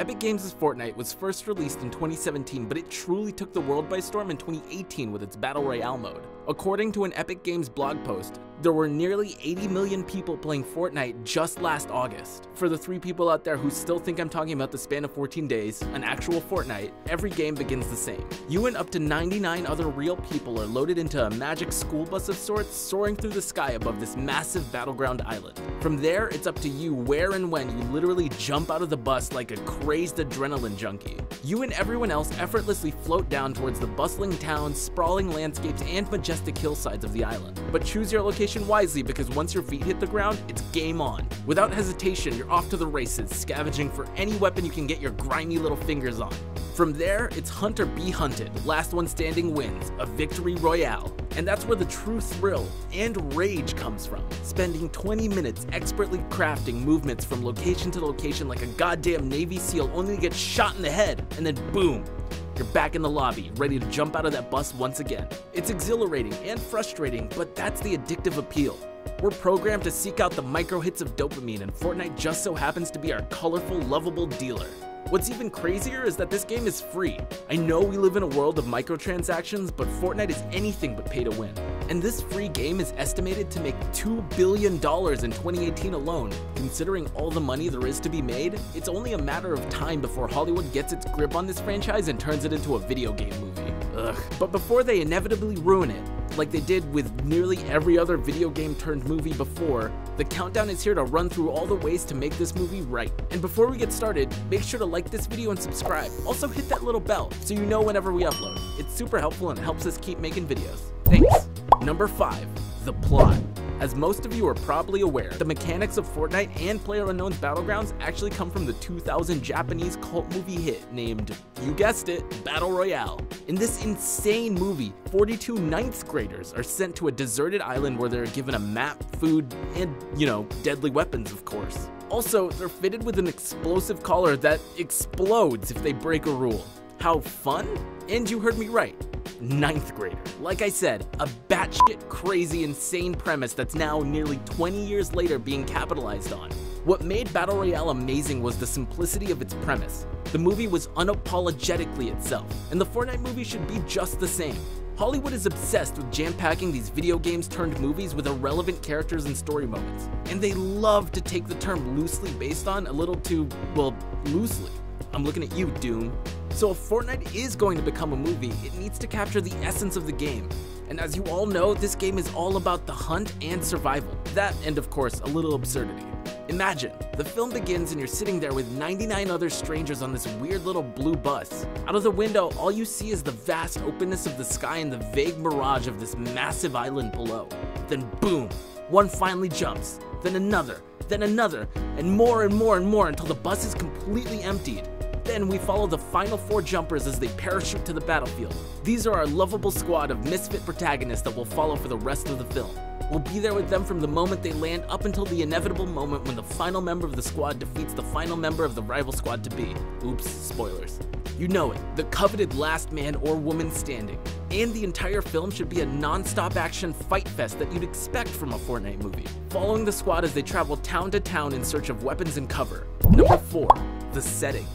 Epic Games' Fortnite was first released in 2017, but it truly took the world by storm in 2018 with its Battle Royale mode. According to an Epic Games blog post, there were nearly 80 million people playing Fortnite just last August. For the three people out there who still think I'm talking about the span of 14 days, an actual Fortnite, every game begins the same. You and up to 99 other real people are loaded into a magic school bus of sorts soaring through the sky above this massive battleground island. From there, it's up to you where and when you literally jump out of the bus like a crazed adrenaline junkie. You and everyone else effortlessly float down towards the bustling towns, sprawling landscapes, and majestic hillsides of the island. But choose your location wisely because once your feet hit the ground, it's game on. Without hesitation, you're off to the races, scavenging for any weapon you can get your grimy little fingers on. From there, it's hunt or be hunted, last one standing wins, a victory royale. And that's where the true thrill and rage comes from. Spending 20 minutes expertly crafting movements from location to location like a goddamn Navy SEAL only to get shot in the head, and then boom, you're back in the lobby, ready to jump out of that bus once again. It's exhilarating and frustrating, but that's the addictive appeal. We're programmed to seek out the micro hits of dopamine, and Fortnite just so happens to be our colorful, lovable dealer. What's even crazier is that this game is free. I know we live in a world of microtransactions, but Fortnite is anything but pay to win. And this free game is estimated to make $2 billion in 2018 alone. Considering all the money there is to be made, it's only a matter of time before Hollywood gets its grip on this franchise and turns it into a video game movie. Ugh. But before they inevitably ruin it, like they did with nearly every other video game turned movie before, the countdown is here to run through all the ways to make this movie right. And before we get started, make sure to like this video and subscribe. Also hit that little bell so you know whenever we upload. It's super helpful and helps us keep making videos. Thanks. Number 5. The Plot. As most of you are probably aware, the mechanics of Fortnite and PlayerUnknown's Battlegrounds actually come from the 2000 Japanese cult movie hit named, you guessed it, Battle Royale. In this insane movie, 42 ninth graders are sent to a deserted island where they're given a map, food, and, you know, deadly weapons, of course. Also, they're fitted with an explosive collar that explodes if they break a rule. How fun? And you heard me right ninth grader. Like I said, a batshit crazy insane premise that's now nearly 20 years later being capitalized on. What made Battle Royale amazing was the simplicity of its premise. The movie was unapologetically itself, and the Fortnite movie should be just the same. Hollywood is obsessed with jam-packing these video games turned movies with irrelevant characters and story moments, and they love to take the term loosely based on a little too, well, loosely. I'm looking at you, Doom. So if Fortnite is going to become a movie, it needs to capture the essence of the game. And as you all know, this game is all about the hunt and survival. That, and of course, a little absurdity. Imagine, the film begins and you're sitting there with 99 other strangers on this weird little blue bus. Out of the window, all you see is the vast openness of the sky and the vague mirage of this massive island below. Then boom, one finally jumps, then another, then another, and more and more and more until the bus is completely emptied. Then we follow the final four jumpers as they parachute to the battlefield. These are our lovable squad of misfit protagonists that will follow for the rest of the film. We'll be there with them from the moment they land up until the inevitable moment when the final member of the squad defeats the final member of the rival squad to be. Oops, spoilers. You know it, the coveted last man or woman standing. And the entire film should be a non-stop action fight fest that you'd expect from a Fortnite movie, following the squad as they travel town to town in search of weapons and cover. Number 4. The setting.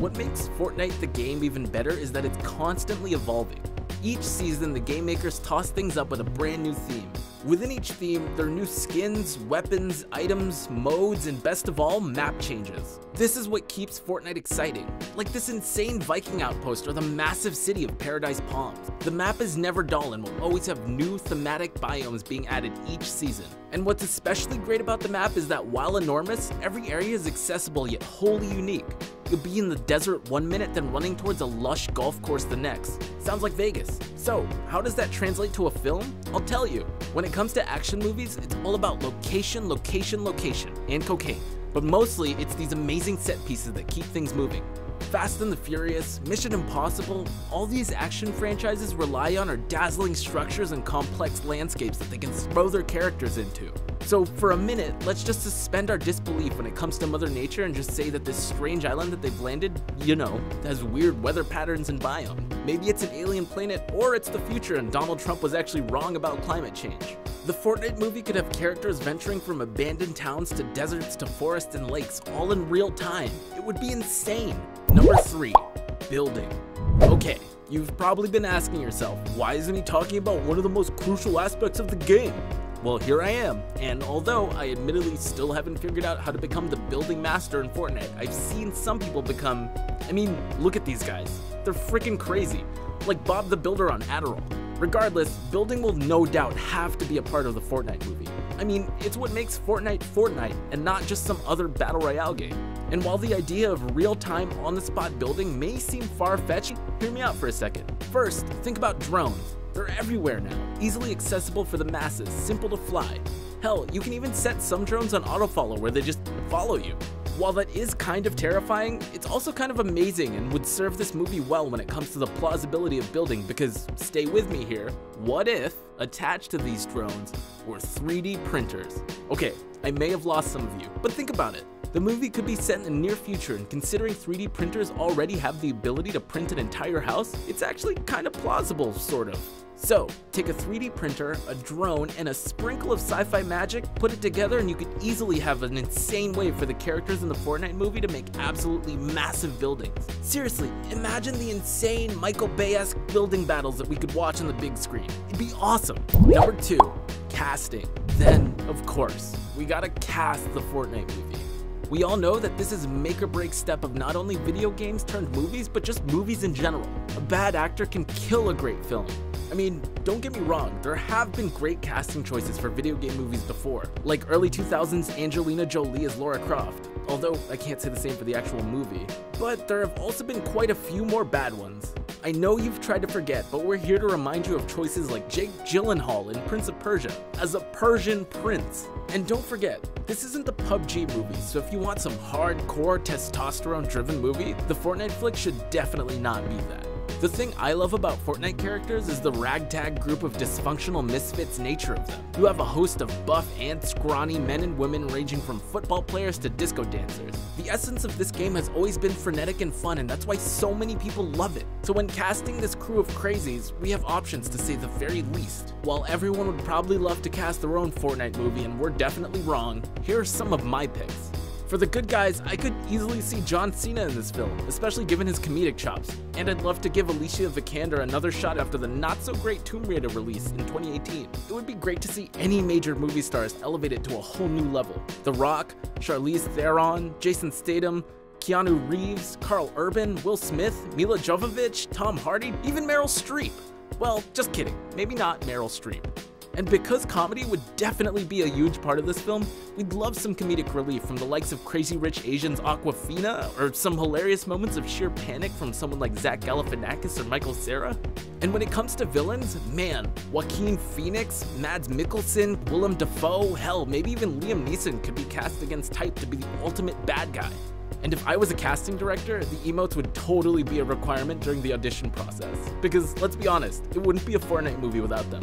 What makes Fortnite the game even better is that it's constantly evolving. Each season, the game makers toss things up with a brand new theme. Within each theme, there are new skins, weapons, items, modes, and best of all, map changes. This is what keeps Fortnite exciting, like this insane Viking outpost or the massive city of Paradise Palms. The map is never dull and will always have new thematic biomes being added each season. And what's especially great about the map is that while enormous, every area is accessible yet wholly unique. You'll be in the desert one minute, then running towards a lush golf course the next. Sounds like Vegas. So, how does that translate to a film? I'll tell you. When it comes to action movies, it's all about location, location, location, and cocaine. But mostly, it's these amazing set pieces that keep things moving. Fast and the Furious, Mission Impossible, all these action franchises rely on are dazzling structures and complex landscapes that they can throw their characters into. So for a minute, let's just suspend our disbelief when it comes to Mother Nature and just say that this strange island that they've landed, you know, has weird weather patterns and biome. Maybe it's an alien planet or it's the future and Donald Trump was actually wrong about climate change. The Fortnite movie could have characters venturing from abandoned towns to deserts to forests and lakes all in real time. It would be insane. Number 3. Building. Okay, you've probably been asking yourself, why isn't he talking about one of the most crucial aspects of the game? Well, here I am, and although I admittedly still haven't figured out how to become the building master in Fortnite, I've seen some people become. I mean, look at these guys. They're freaking crazy. Like Bob the Builder on Adderall. Regardless, building will no doubt have to be a part of the Fortnite movie. I mean, it's what makes Fortnite Fortnite and not just some other Battle Royale game. And while the idea of real-time on-the-spot building may seem far-fetched, hear me out for a second. First, think about drones. They're everywhere now, easily accessible for the masses, simple to fly. Hell, you can even set some drones on autofollow where they just follow you. While that is kind of terrifying, it's also kind of amazing and would serve this movie well when it comes to the plausibility of building because, stay with me here, what if, attached to these drones, were 3D printers? Okay, I may have lost some of you, but think about it. The movie could be set in the near future, and considering 3D printers already have the ability to print an entire house, it's actually kind of plausible, sort of. So, take a 3D printer, a drone, and a sprinkle of sci-fi magic, put it together, and you could easily have an insane way for the characters in the Fortnite movie to make absolutely massive buildings. Seriously, imagine the insane Michael Bay-esque building battles that we could watch on the big screen. It'd be awesome. Number two, casting. Then, of course, we gotta cast the Fortnite movie. We all know that this is a make or break step of not only video games turned movies, but just movies in general. A bad actor can kill a great film. I mean, don't get me wrong, there have been great casting choices for video game movies before, like early 2000s Angelina Jolie as Lara Croft, although I can't say the same for the actual movie. But there have also been quite a few more bad ones. I know you've tried to forget, but we're here to remind you of choices like Jake Gyllenhaal in Prince of Persia as a Persian prince. And don't forget, this isn't the PUBG movie, so if you want some hardcore testosterone driven movie, the Fortnite flick should definitely not be that. The thing I love about Fortnite characters is the ragtag group of dysfunctional misfits nature of them. You have a host of buff and scrawny men and women ranging from football players to disco dancers. The essence of this game has always been frenetic and fun and that's why so many people love it. So when casting this crew of crazies, we have options to say the very least. While everyone would probably love to cast their own Fortnite movie and we're definitely wrong, here are some of my picks. For the good guys, I could easily see John Cena in this film, especially given his comedic chops. And I'd love to give Alicia Vikander another shot after the not-so-great Tomb Raider release in 2018. It would be great to see any major movie stars elevated to a whole new level. The Rock, Charlize Theron, Jason Statham, Keanu Reeves, Karl Urban, Will Smith, Milla Jovovich, Tom Hardy, even Meryl Streep. Well, just kidding. Maybe not Meryl Streep. And because comedy would definitely be a huge part of this film, we'd love some comedic relief from the likes of Crazy Rich Asians Awkwafina, or some hilarious moments of sheer panic from someone like Zach Galifianakis or Michael Cera. And when it comes to villains, man, Joaquin Phoenix, Mads Mikkelsen, Willem Dafoe, hell, maybe even Liam Neeson could be cast against type to be the ultimate bad guy. And if I was a casting director, the emotes would totally be a requirement during the audition process. Because let's be honest, it wouldn't be a Fortnite movie without them.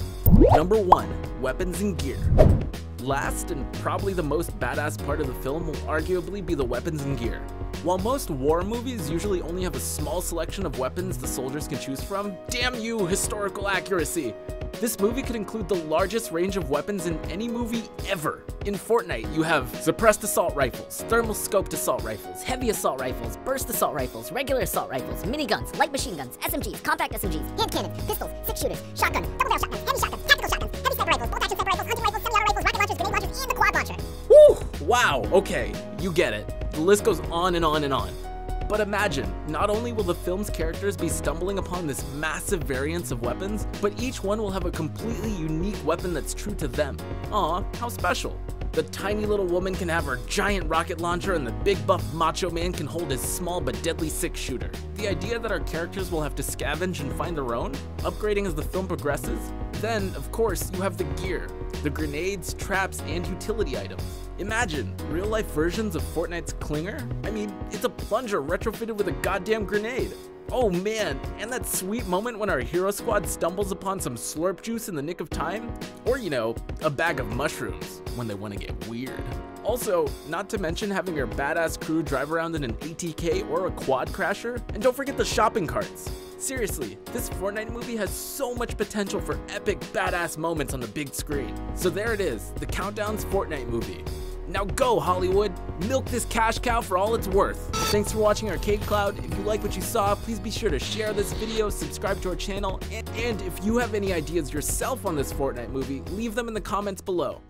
Number 1. Weapons and Gear. Last and probably the most badass part of the film will arguably be the weapons and gear. While most war movies usually only have a small selection of weapons the soldiers can choose from, damn you, historical accuracy! This movie could include the largest range of weapons in any movie ever. In Fortnite, you have suppressed assault rifles, thermal scoped assault rifles, heavy assault rifles, burst assault rifles, regular assault rifles, miniguns, light machine guns, SMGs, compact SMGs, hand cannon, pistols, six shooters, shotgun, double barrel shotguns, heavy shotguns, tactical shotguns, heavy sniper rifles, bolt action sniper rifles, hunting rifles, semi-auto rifles, rocket launchers, grenade launchers, and the quad launcher. Woo! Wow, okay, you get it. The list goes on and on and on. But imagine, not only will the film's characters be stumbling upon this massive variance of weapons, but each one will have a completely unique weapon that's true to them. Aw, how special. The tiny little woman can have her giant rocket launcher and the big buff macho man can hold his small but deadly six shooter. The idea that our characters will have to scavenge and find their own, upgrading as the film progresses? Then, of course, you have the gear, the grenades, traps, and utility items. Imagine, real life versions of Fortnite's Clinger? I mean, it's a plunger retrofitted with a goddamn grenade. Oh man, and that sweet moment when our hero squad stumbles upon some slurp juice in the nick of time? Or, you know, a bag of mushrooms when they want to get weird. Also, not to mention having your badass crew drive around in an ATK or a quad crasher, and don't forget the shopping carts. Seriously, this Fortnite movie has so much potential for epic badass moments on the big screen. So there it is, the Countdown's Fortnite movie. Now go, Hollywood! Milk this cash cow for all it's worth! Thanks for watching Arcade Cloud. If you like what you saw, please be sure to share this video, subscribe to our channel, and, and if you have any ideas yourself on this Fortnite movie, leave them in the comments below.